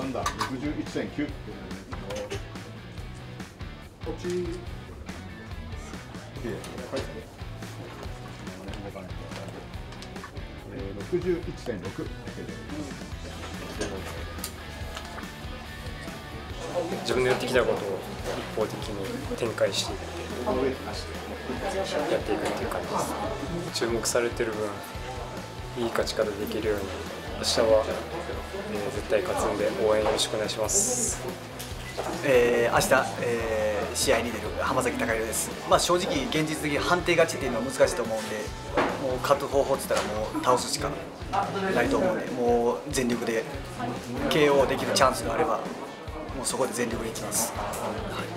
アンダー61.9こっちはいえー、61.6自分のやってきたことを一方的に展開していってやっていくっていう感じです。注目されてる分いい勝ち方できるように明日は、えー、絶対勝つんで応援よろしくお願いします。えー、明日、えー、試合に出る浜崎隆弘です、まあ、正直、現実的に判定勝ちっていうのは難しいと思うんで、もう勝つ方法って言ったら、もう倒すしかないと思うんで、もう全力で KO できるチャンスがあれば、もうそこで全力でいきます。はい